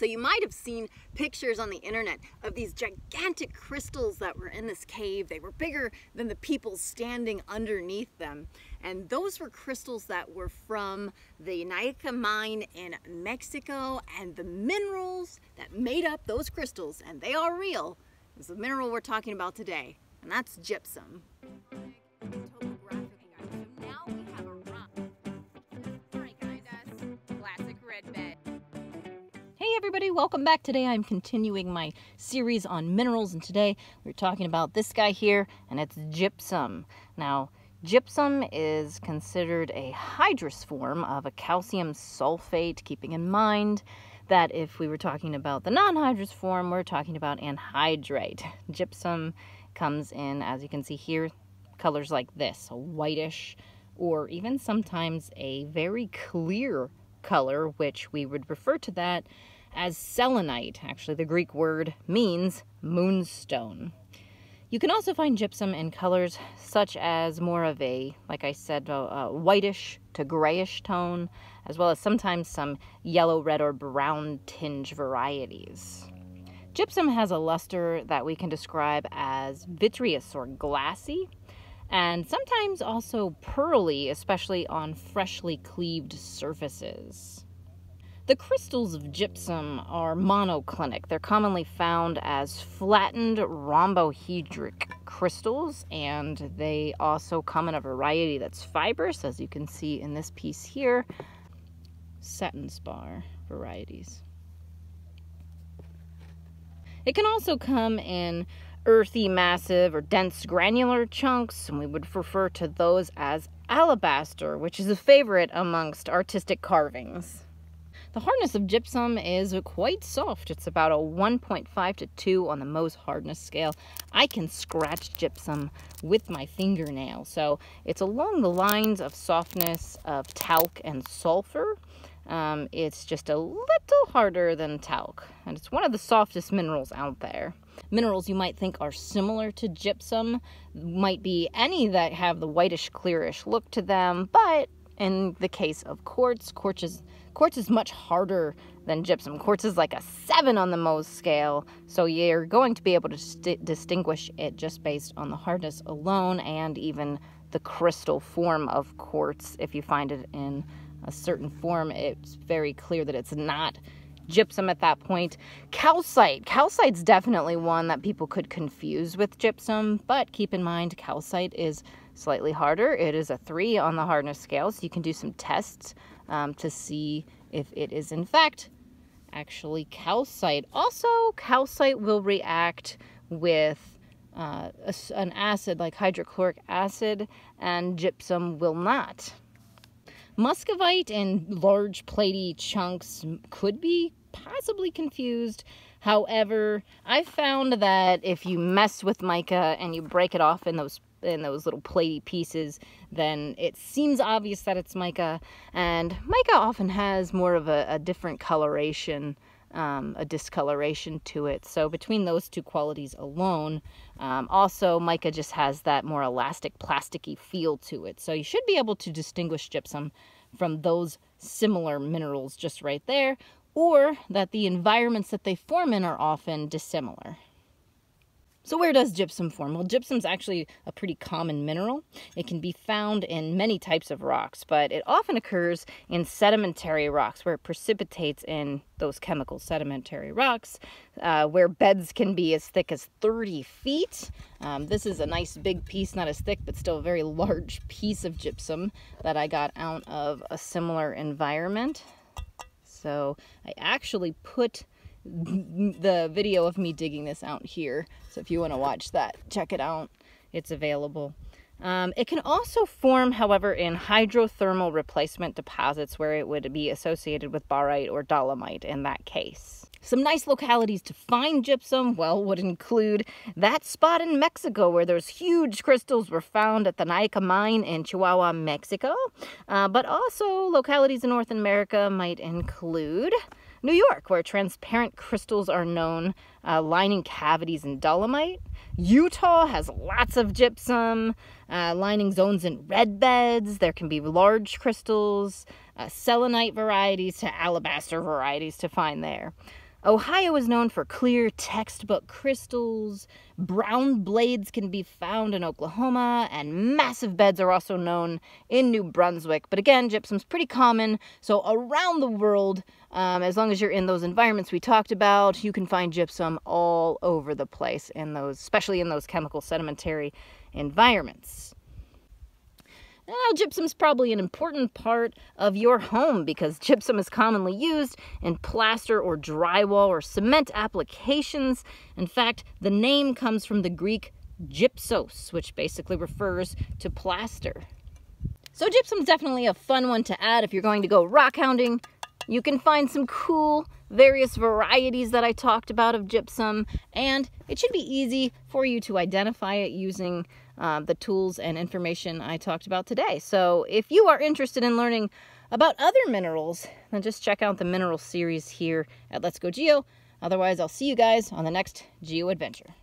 So you might have seen pictures on the internet of these gigantic crystals that were in this cave. They were bigger than the people standing underneath them. And those were crystals that were from the Naica mine in Mexico and the minerals that made up those crystals, and they are real, is the mineral we're talking about today, and that's gypsum. Everybody, welcome back. Today I'm continuing my series on minerals and today we're talking about this guy here and it's gypsum. Now, gypsum is considered a hydrous form of a calcium sulfate, keeping in mind that if we were talking about the non-hydrous form, we're talking about anhydrite. Gypsum comes in, as you can see here, colors like this, a whitish or even sometimes a very clear color, which we would refer to that as selenite. Actually, the Greek word means moonstone. You can also find gypsum in colors such as more of a, like I said, a, a whitish to grayish tone, as well as sometimes some yellow, red, or brown tinge varieties. Gypsum has a luster that we can describe as vitreous or glassy, and sometimes also pearly, especially on freshly cleaved surfaces. The crystals of gypsum are monoclinic. They're commonly found as flattened rhombohedric crystals, and they also come in a variety that's fibrous, as you can see in this piece here, satin spar varieties. It can also come in earthy, massive, or dense granular chunks, and we would refer to those as alabaster, which is a favorite amongst artistic carvings. The hardness of gypsum is quite soft. It's about a 1.5 to 2 on the Mohs hardness scale. I can scratch gypsum with my fingernail, so it's along the lines of softness of talc and sulfur. Um, it's just a little harder than talc, and it's one of the softest minerals out there. Minerals you might think are similar to gypsum might be any that have the whitish, clearish look to them, but in the case of quartz, quartz is, quartz is much harder than gypsum. Quartz is like a 7 on the Mohs scale, so you're going to be able to distinguish it just based on the hardness alone and even the crystal form of quartz. If you find it in a certain form, it's very clear that it's not gypsum at that point. Calcite. Calcite's definitely one that people could confuse with gypsum, but keep in mind calcite is slightly harder. It is a three on the hardness scale, so you can do some tests um, to see if it is in fact actually calcite. Also, calcite will react with uh, a, an acid like hydrochloric acid, and gypsum will not. Muscovite in large platy chunks could be possibly confused. However, I found that if you mess with mica and you break it off in those in those little platy pieces, then it seems obvious that it's mica. And mica often has more of a, a different coloration, um, a discoloration to it. So between those two qualities alone, um, also mica just has that more elastic, plasticky feel to it. So you should be able to distinguish gypsum from those similar minerals just right there, or that the environments that they form in are often dissimilar. So where does gypsum form? Well, gypsum's actually a pretty common mineral. It can be found in many types of rocks, but it often occurs in sedimentary rocks where it precipitates in those chemical sedimentary rocks, uh, where beds can be as thick as 30 feet. Um, this is a nice big piece, not as thick, but still a very large piece of gypsum that I got out of a similar environment. So I actually put the video of me digging this out here. So if you want to watch that, check it out. It's available. Um, it can also form, however, in hydrothermal replacement deposits where it would be associated with barite or dolomite in that case. Some nice localities to find gypsum, well, would include that spot in Mexico where those huge crystals were found at the Naica mine in Chihuahua, Mexico. Uh, but also localities in North America might include New York, where transparent crystals are known, uh, lining cavities in dolomite. Utah has lots of gypsum, uh, lining zones in red beds. There can be large crystals, uh, selenite varieties to alabaster varieties to find there. Ohio is known for clear textbook crystals, brown blades can be found in Oklahoma, and massive beds are also known in New Brunswick. But again, gypsum's pretty common, so around the world, um, as long as you're in those environments we talked about, you can find gypsum all over the place, in those, especially in those chemical sedimentary environments. Now, gypsum is probably an important part of your home because gypsum is commonly used in plaster or drywall or cement applications. In fact, the name comes from the Greek gypsos, which basically refers to plaster. So gypsum's definitely a fun one to add if you're going to go rock hounding. You can find some cool various varieties that I talked about of gypsum, and it should be easy for you to identify it using uh, the tools and information I talked about today. So if you are interested in learning about other minerals, then just check out the mineral series here at Let's Go Geo. Otherwise, I'll see you guys on the next Geo Adventure.